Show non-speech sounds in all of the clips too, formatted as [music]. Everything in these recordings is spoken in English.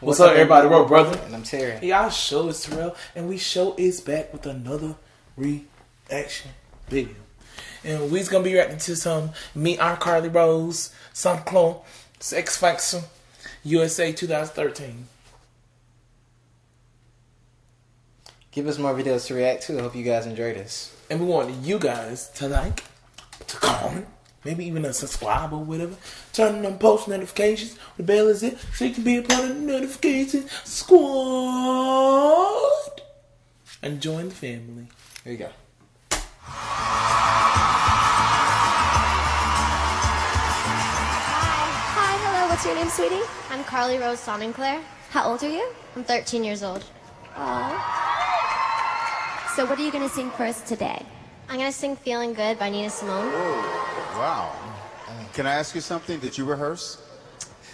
What's, up, everybody? We're brother. And I'm Terry. Y'all show is Terrell, and we show is back with another reaction video. And we's gonna be reacting to some Meet Our Carly Rose, Sonenclar, X Factor, USA 2013. Give us more videos to react to. I hope you guys enjoy this. And we want you guys to like, to comment, maybe even a subscribe or whatever. Turn on post notifications. The bell is it, so you can be a part of the notification squad. And join the family. Here you go. Hi. Hi, hello, what's your name, sweetie? I'm Carly Rose Sonenclar. How old are you? I'm 13 years old. Aw. So what are you going to sing for us today? I'm gonna sing Feeling Good by Nina Simone. Wow. Can I ask you something? Did you rehearse?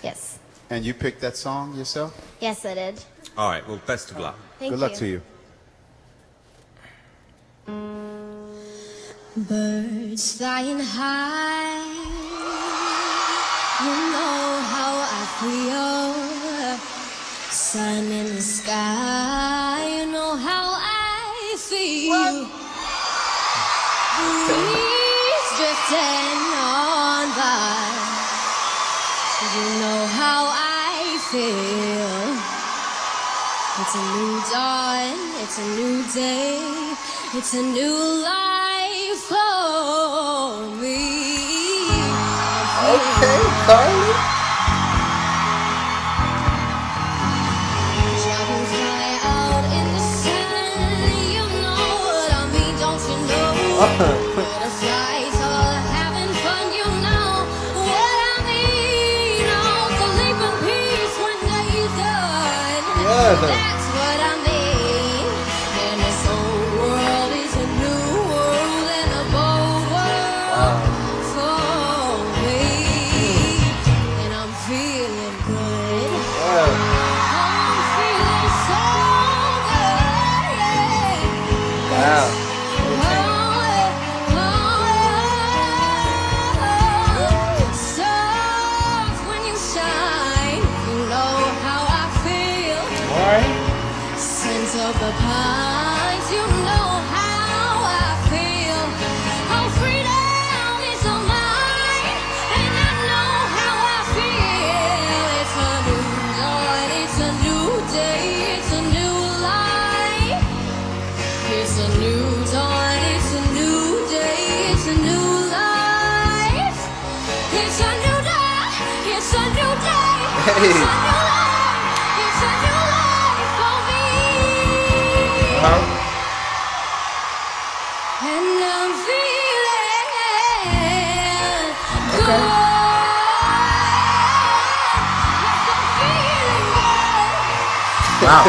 Yes. And you picked that song yourself? Yes, I did. All right, well, best of luck. Thank Good luck to you. Birds flying high. You know how I feel. Sun in the sky. You know how I feel. Breeze drifting on by. You know how I feel. It's a new dawn, it's a new day, it's a new life for me. Okay, Carly. Dragonfly done. The pines, you know how I feel. Oh, freedom is all mine, and I know how I feel. It's a new dawn, it's a new day, it's a new life. It's a new dawn, it's a new day, it's a new life. It's a new dawn, it's a new day, it's Huh? And I'm feeling good. Yes, I'm feeling good. Wow.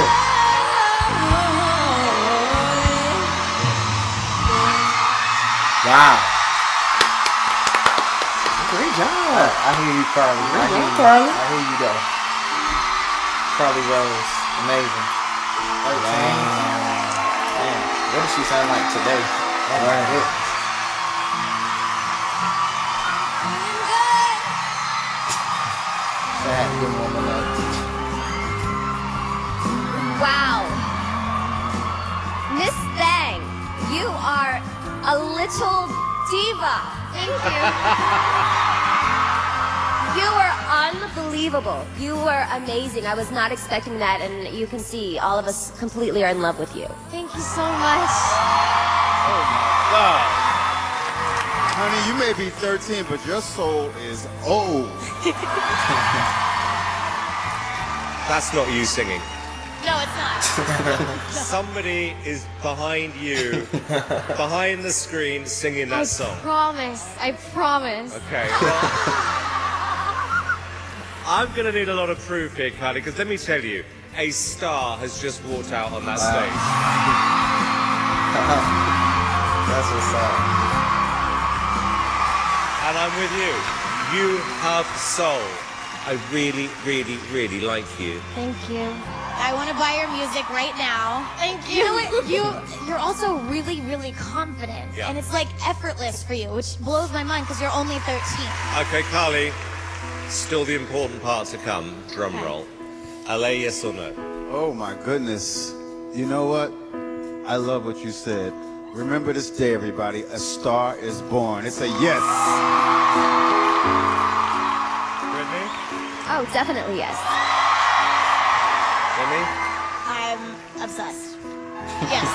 Wow. Great job. I hear you, Carly. I hear job, you. Carly. I hear you, though. Carly Rose. Amazing. Damn. Damn. What does she sound like today? Oh, my goodness. That good woman, though. Wow. Miss Thang, you are a little diva. Thank you. [laughs] You were unbelievable. You were amazing. I was not expecting that, and you can see all of us completely are in love with you. Thank you so much. Oh my God. Honey, you may be 13, but your soul is old. [laughs] That's not you singing. No, it's not. [laughs] [laughs] Somebody is behind you, behind the screen, singing that I song. I promise. I promise. Okay. Well, I'm going to need a lot of proof here, Carly, because let me tell you, a star has just walked out on that stage. [laughs] That's what's up. And I'm with you. You have soul. I really, really, really like you. Thank you. I want to buy your music right now. Thank you. You know what? You you're also really really confident, Yeah. and it's like effortless for you, which blows my mind because you're only 13. Okay, Carly, still the important part to come. Drum roll. LA, yes or no? Oh my goodness. You know what? I love what you said. Remember this day, everybody. A star is born. It's a yes. Britney? Oh, definitely yes. Demi? I'm obsessed. Yes.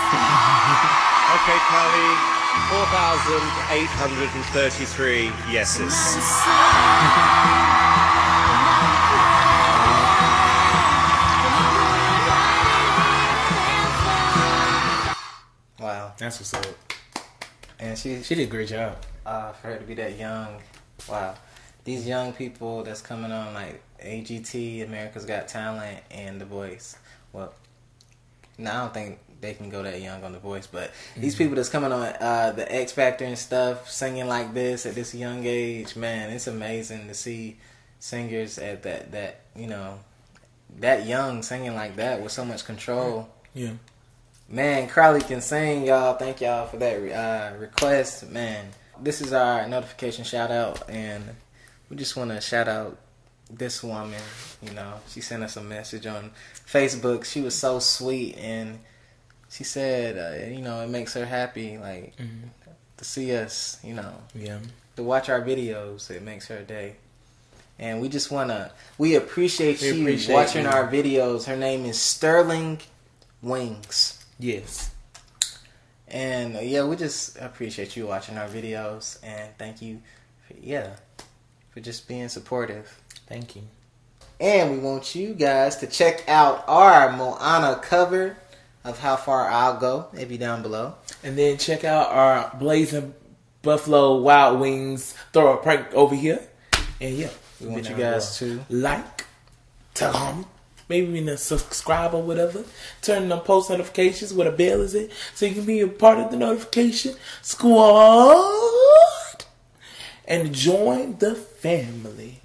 [laughs] Okay, Carly. 4,833 yeses. That's what's up. And she She did a great job. uh, for her to be that young. Wow. These young people that's coming on like AGT, America's Got Talent, and The Voice. Well, no, I don't think they can go that young on The Voice, but these Mm-hmm. people that's coming on uh, the X Factor and stuff, singing like this at this young age, man, it's amazing to see singers at that that you know that young singing like that with so much control. Yeah. Man, Crowley can sing, y'all. Thank y'all for that uh, request. Man, this is our notification shout out, and we just want to shout out this woman. You know, she sent us a message on Facebook. She was so sweet, and she said, uh, you know, it makes her happy, like to see us. You know, Yeah. to watch our videos. It makes her day. And we just wanna we appreciate We you appreciate watching you. our videos. Her name is Sterling Wings. Yes. And uh, yeah, we just appreciate you watching our videos and thank you for, yeah, for just being supportive. Thank you. And we want you guys to check out our Moana cover of How Far I'll Go. It'll be down below. And then check out our Blazing Buffalo Wild Wings throw a prank over here. And yeah, We want you guys below. to like, comment, maybe even subscribe or whatever. Turn on post notifications where the bell is it, so you can be a part of the notification squad and join the family.